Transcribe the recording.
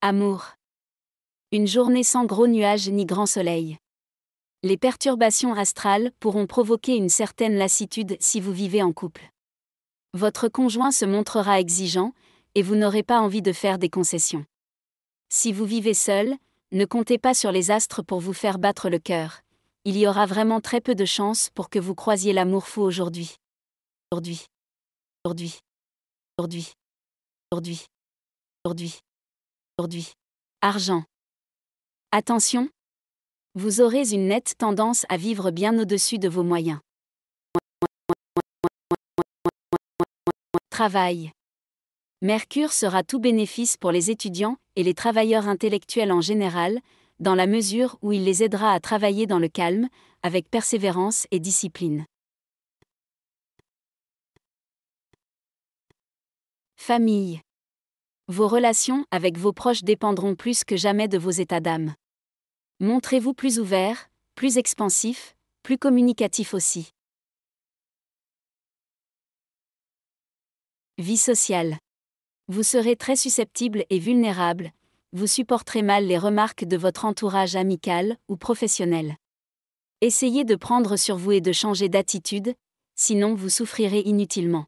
Amour. Une journée sans gros nuages ni grand soleil. Les perturbations astrales pourront provoquer une certaine lassitude si vous vivez en couple. Votre conjoint se montrera exigeant, et vous n'aurez pas envie de faire des concessions. Si vous vivez seul, ne comptez pas sur les astres pour vous faire battre le cœur. Il y aura vraiment très peu de chances pour que vous croisiez l'amour fou aujourd'hui. Aujourd'hui. Aujourd'hui. Aujourd'hui. Aujourd'hui. Aujourd'hui. Aujourd'hui. Argent. Attention. Vous aurez une nette tendance à vivre bien au-dessus de vos moyens. Travail. Mercure sera tout bénéfice pour les étudiants et les travailleurs intellectuels en général, dans la mesure où il les aidera à travailler dans le calme, avec persévérance et discipline. Famille. Vos relations avec vos proches dépendront plus que jamais de vos états d'âme. Montrez-vous plus ouvert, plus expansif, plus communicatif aussi. Vie sociale. Vous serez très susceptible et vulnérable, vous supporterez mal les remarques de votre entourage amical ou professionnel. Essayez de prendre sur vous et de changer d'attitude, sinon vous souffrirez inutilement.